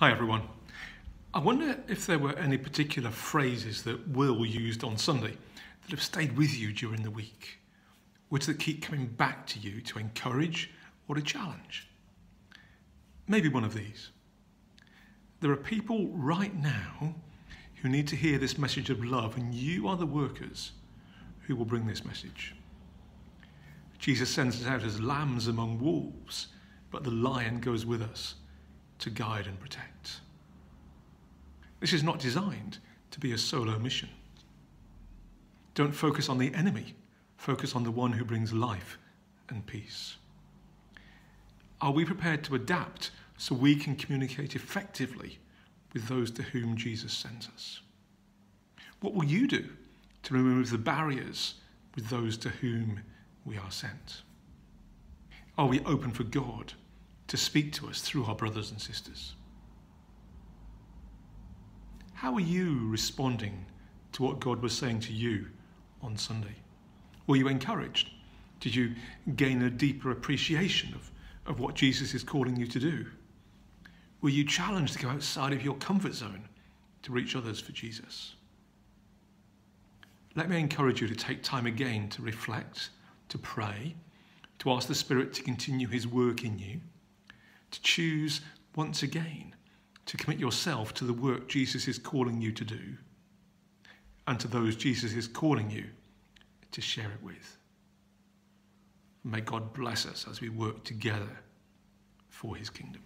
Hi everyone. I wonder if there were any particular phrases that Will used on Sunday that have stayed with you during the week, words that keep coming back to you to encourage or to challenge. Maybe one of these. There are people right now who need to hear this message of love, and you are the workers who will bring this message. Jesus sends us out as lambs among wolves, but the lion goes with us to guide and protect. This is not designed to be a solo mission. Don't focus on the enemy, focus on the one who brings life and peace. Are we prepared to adapt so we can communicate effectively with those to whom Jesus sends us? What will you do to remove the barriers with those to whom we are sent? Are we open for God to speak to us through our brothers and sisters? How are you responding to what God was saying to you on Sunday? Were you encouraged? Did you gain a deeper appreciation of, of what Jesus is calling you to do? Were you challenged to go outside of your comfort zone to reach others for Jesus? Let me encourage you to take time again to reflect, to pray, to ask the Spirit to continue His work in you, to choose once again to commit yourself to the work Jesus is calling you to do and to those Jesus is calling you to share it with. May God bless us as we work together for his kingdom.